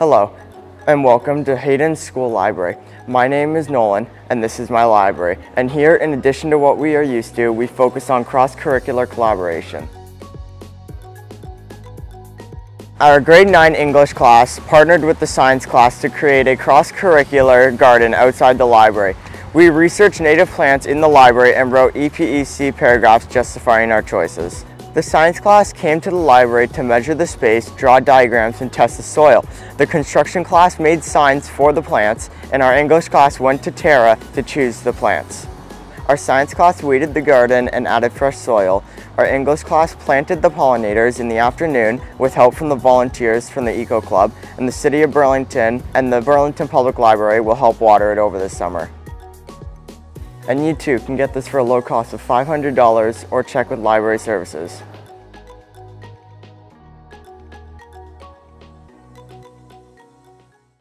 Hello, and welcome to Hayden School Library. My name is Nolan, and this is my library. And here, in addition to what we are used to, we focus on cross-curricular collaboration. Our grade 9 English class partnered with the science class to create a cross-curricular garden outside the library. We researched native plants in the library and wrote EPEC paragraphs justifying our choices. The science class came to the library to measure the space, draw diagrams, and test the soil. The construction class made signs for the plants, and our English class went to Terra to choose the plants. Our science class weeded the garden and added fresh soil. Our English class planted the pollinators in the afternoon with help from the volunteers from the Eco Club, and the City of Burlington and the Burlington Public Library will help water it over the summer. And you too can get this for a low cost of $500 or check with library services.